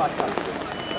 back up.